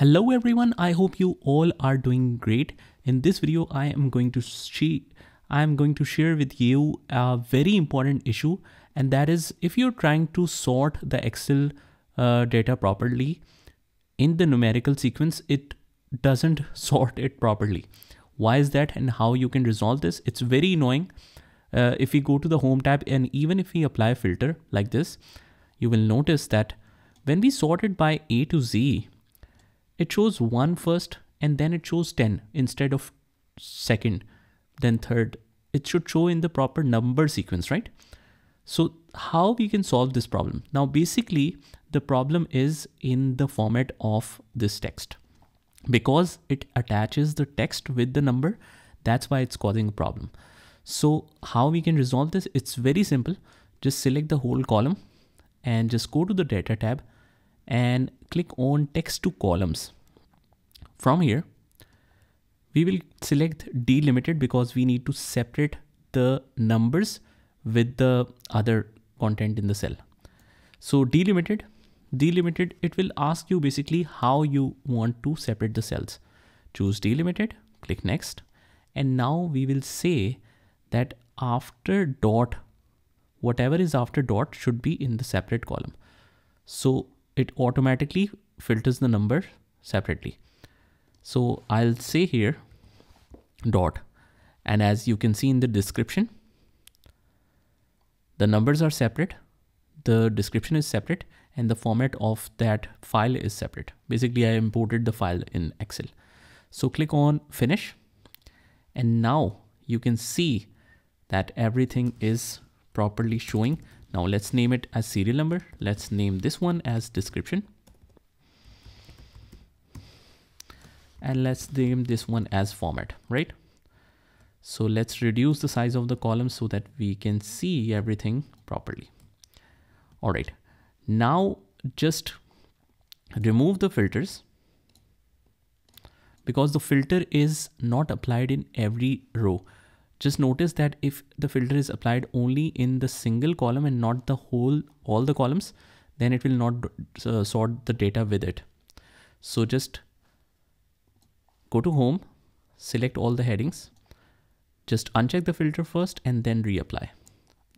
Hello everyone, I hope you all are doing great. In this video, I am going to see I am going to share with you a very important issue and that is if you're trying to sort the Excel uh, data properly in the numerical sequence, it doesn't sort it properly. Why is that and how you can resolve this? It's very annoying. Uh, if we go to the home tab and even if we apply a filter like this, you will notice that when we sort it by A to Z, it shows one first and then it shows 10 instead of second, then third. It should show in the proper number sequence, right? So how we can solve this problem? Now, basically the problem is in the format of this text because it attaches the text with the number. That's why it's causing a problem. So how we can resolve this? It's very simple. Just select the whole column and just go to the data tab and click on text to columns. From here, we will select delimited because we need to separate the numbers with the other content in the cell. So delimited, delimited, it will ask you basically how you want to separate the cells. Choose delimited, click next. And now we will say that after dot, whatever is after dot should be in the separate column. So it automatically filters the number separately. So I'll say here dot and as you can see in the description, the numbers are separate, the description is separate and the format of that file is separate. Basically I imported the file in Excel. So click on finish and now you can see that everything is properly showing now let's name it as serial number. Let's name this one as description. And let's name this one as format, right? So let's reduce the size of the column so that we can see everything properly. All right, now just remove the filters because the filter is not applied in every row. Just notice that if the filter is applied only in the single column and not the whole, all the columns, then it will not uh, sort the data with it. So just go to home, select all the headings, just uncheck the filter first and then reapply.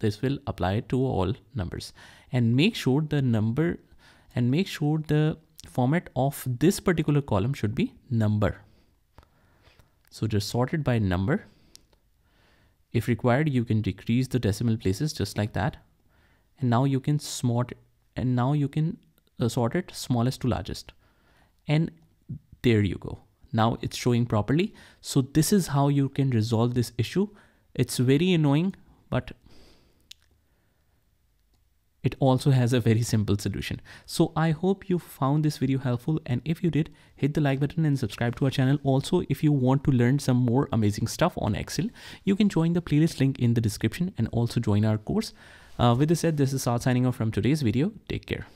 This will apply to all numbers and make sure the number and make sure the format of this particular column should be number. So just sort it by number if required, you can decrease the decimal places just like that. And now you can sort and now you can uh, sort it smallest to largest. And there you go. Now it's showing properly. So this is how you can resolve this issue. It's very annoying, but it also has a very simple solution. So I hope you found this video helpful and if you did, hit the like button and subscribe to our channel. Also, if you want to learn some more amazing stuff on Excel, you can join the playlist link in the description and also join our course. Uh, with this said, this is Saad signing off from today's video. Take care.